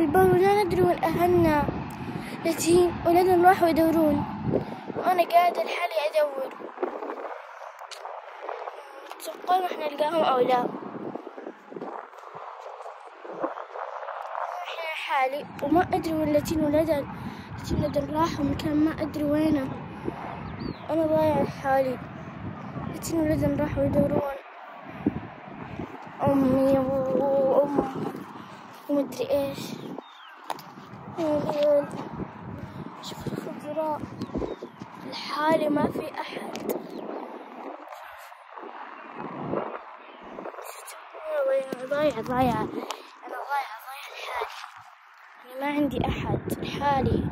بالبر ولا ندري وين أهلنا لتين ولادنا راحوا يدورون وأنا قاعدة لحالي أدور. تتوقعون راح نلقاهم أو لا؟ الحين حالي وما أدري وين لتين ولادنا لتين ولادنا راحوا مكان ما أدري وينه. أنا ضايعة لحالي. لتين ولادنا راحوا يدورون أمي وأم ومدري إيش. شوف الخضراء لحالي ما في أحد ضايعة ضايعة أنا ضايعة ضايعة لحالي يعني ما عندي أحد لحالي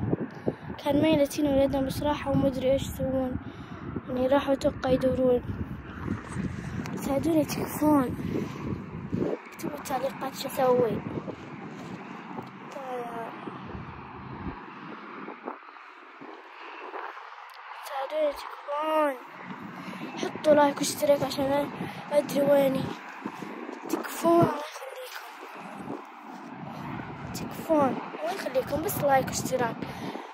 كان ميلتين ولادنا بس راحوا ومدري إيش يسوون يعني راحوا أتوقع يدورون ساعدوني تكفون اكتبوا تعليقات شو أسوي تكفون حطوا like واشتراك عشان أدري ويني تكفون. الله يخليكم. تكفون. الله يخليكم. بس like واشتراك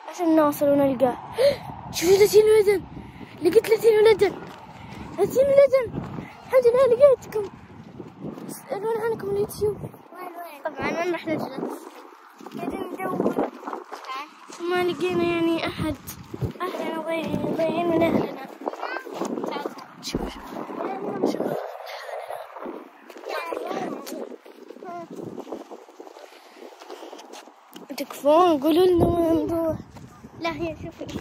عشان نوصل ونلقاه شوفوا ثلاثين ولدن لقيت ثلاثين ولدن ثلاثين ولدن الحمد لله لقيتكم. اسألون عنكم اليوتيوب. طبعا ما راح نجلس قاعدين ندور. ما لقينا يعني أحد. أهلنا ضايعين ضايعين من أهلنا شوف شوف تكفون قولوا لنا وين نروح. لا هي شوفي.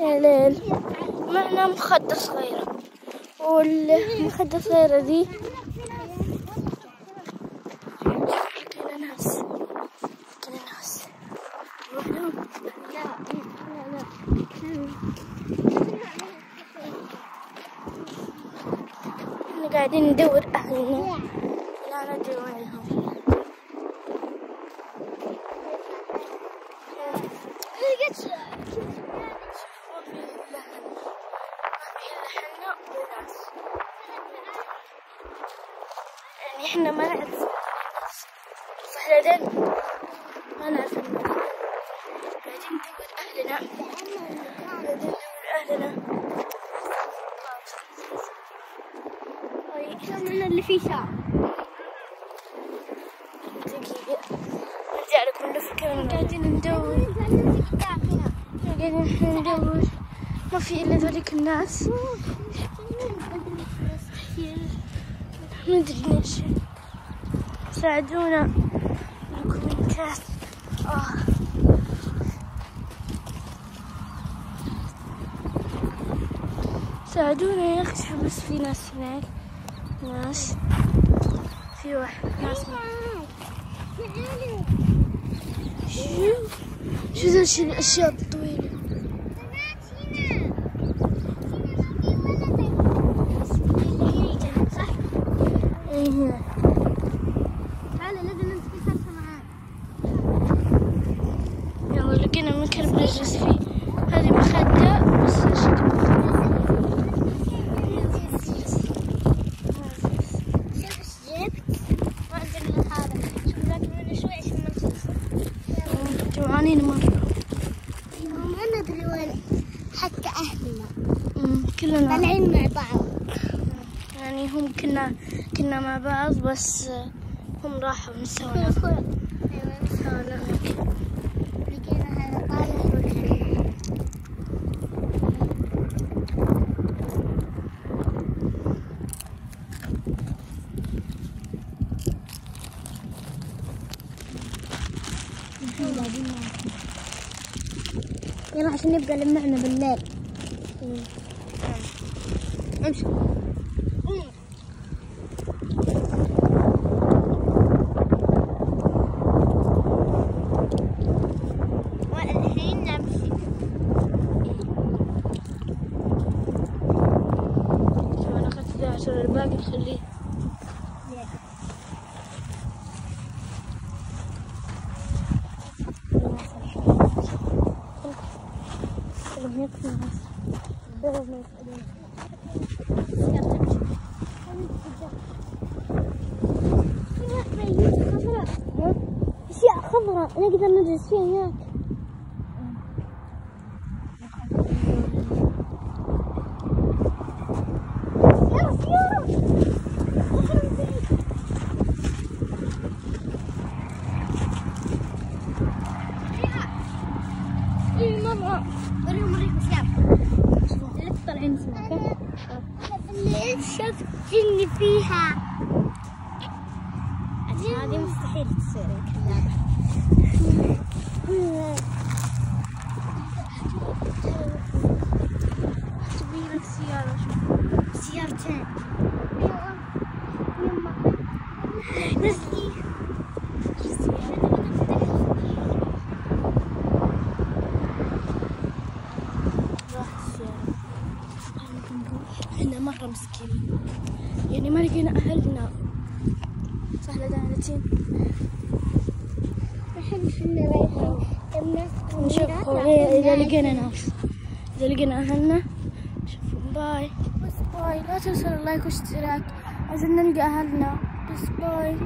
يا ليل معنا مخدة صغيرة. والمخدة الصغيرة إحنا قاعدين ندور أهلنا. لا ندري وينهم لقيت يعني إحنا ما نعرف صح لدن ما نعرف الناس قاعدين ندور أهلنا قاعدين ندور أهلنا من اللي فيه شعر ندور ندور. ما في إلا ذلك الناس. ما أدري ليش. ساعدونا. الكومنتات آه. ساعدونا يا شوف بس في ناس هناك. ناس. في واحد. ناس. شو شو الطويلة إيه هنا تعال لازم يلا لقينا مكان بنجلس فيه هذه مخدة بس إيش- شوف إيش جبت ما عندنا الا هذا شوف لازم منه شوي عشان ما نخلصه جوعانين مرة ما ندري وين حتى اهلنا أمم، كلنا طالعين مع بعض. يعني هم كنا كنا مع بعض بس هم راحوا هذا طالع والحين يلا عشان نبقى لمعنا بالليل. امشي. عشان الباقي نخليه؟ لهم يكفي بس اشياء خضراء نقدر نجلس فيها هناك اليوم مريخ سيارة. لا تطلعين سمكة شفت فيها هذه مستحيل تصير الكلابة تبي لك سيارة شوف سيارتين مرة مسكينين يعني ما لقينا أهلنا. صح لدانتين الحين إحنا رايحين نشوف إذا لقينا ناس. إذا لقينا أهلنا نشوفهم. باي بس باي لا تنسوا ال like والاشتراك. عشان نلقى أهلنا. بس باي